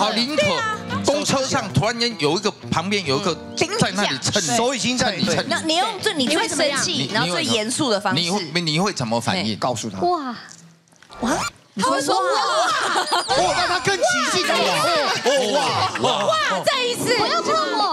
好林可，公车上突然间有一个旁边有一个在那里蹭，手已经在蹭你蹭。那你用最你最生气，然后最严肃的方式你，会你会怎么反应？告诉他，哇。哇，他会说哇，哦，那他更起劲了。哇，哦哇哇，哇，再一次，不要碰我，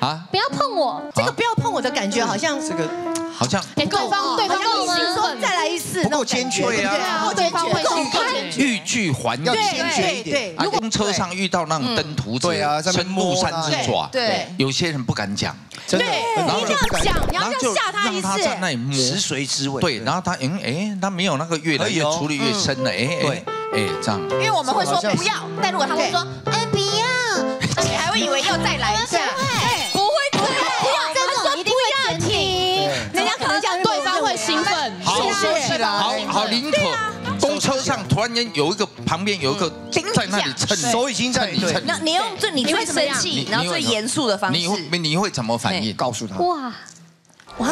啊，不要碰我，这个不要碰我的感觉好像这个好像给对方对方够是说吗？再来一次，不够坚决对啊对对方会够兴奋。坚决欲拒还迎要。对坚决一点，啊，公车上遇到那种登徒子，伸木三摸只爪，对有些人不敢讲，真的，你一定要人不敢讲，你要要然后就吓他一让他次。在那里摸，食髓知味，对，然后他嗯哎，他没有那个越来越处理越深了，哎哎哎这样，因为我们会说不要，但如果他会说哎不要，你还会以为要再来一下，好林可，公车上突然间有一个旁边有一个在那里蹭，手已经在你蹭那你用最你最生气，然后最严肃的方式。你，会你会怎么反应？告诉他，哇。哇，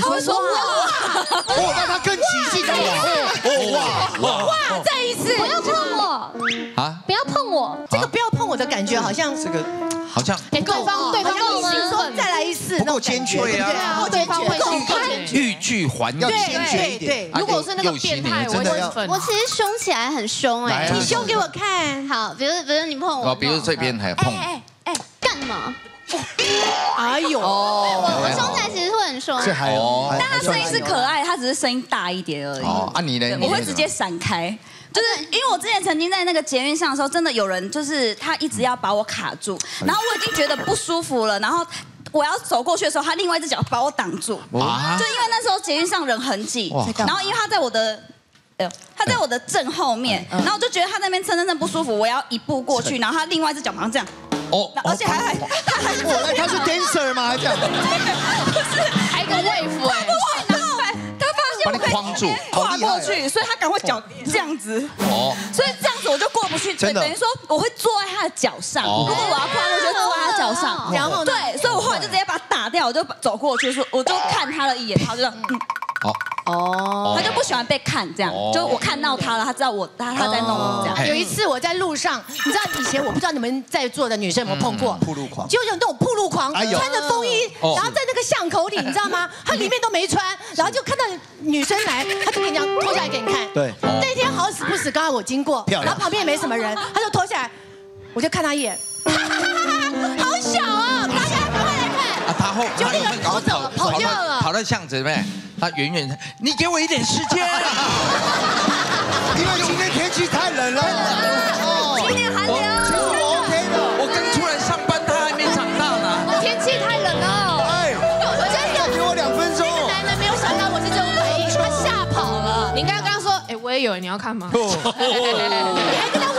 他会说哇，哦，那他更起劲了。哇，哦哇哇，再一次，不要碰我，啊，不要碰我，这个不要碰我的感觉好像这个好像给对方对方够说吗？再来一次，不够坚决对对啊，对方。还要。对坚决一点，对啊如果是那个右变态，我会真的要。我其实凶起来很凶哎、你凶给我看，好，比如比如你碰我，哦，比如这边还碰，哎哎，干嘛？哎呦，我我凶起来其实会很凶，这还但他声音是可爱，他只是声音大一点而已。哦啊你呢我会直接闪开。就是因为我之前曾经在那个捷运上的时候，真的有人就是他一直要把我卡住，然后我已经觉得不舒服了，然后我要走过去的时候，他另外一只脚把我挡住，啊？就因为那时候捷运上人很挤，然后因为他在我的。哎呦，他在我的正后面，然后我就觉得他那边蹭蹭蹭不舒服，我要一步过去，然后他另外一只脚马上这样，哦而且还还他还他是 dancer 吗？还这样，不是还有一个 wave 哎，然后他发现我可以你框住，跨过去，所以他赶快脚这样子，哦，所以这样子我就过不去，真的？等于说我会坐在他的脚上。哦。如果我要跨过去，就坐在他脚上。然后对，所以来就直接把他打掉，我就走过去说，我就看他了一眼，他就这样，嗯，哦，哦，他就不喜欢被看这样哦，就我看到他了，他知道我他他在弄我这样。嘿有一次我在路上，你知道以前我不知道你们在座的女生有没有碰过铺路狂就有那种铺路狂，哎穿着风衣，哦然后在那个巷口里，你知道吗？他里面都没穿，然后就看到女生来，他就跟你讲脱下来给你看。对那天好死不死，刚好我经过，然后旁边也没什么人，他就脱下来，我就看他一眼，好小啊！大家赶快来看。啊，他后就那个他会跑走了跑掉了跑到巷子里面，他远远的，你给我一点时间。因为今天天气太冷了，哦，今天寒流，其实我 OK 的，我刚出来上班，他还没长大呢。天气太冷了。哎，我真的给我两分钟，男人没有想到我是这种反应，他吓跑了。你应该跟他说，哎，我也有，你要看吗？哦你还跟他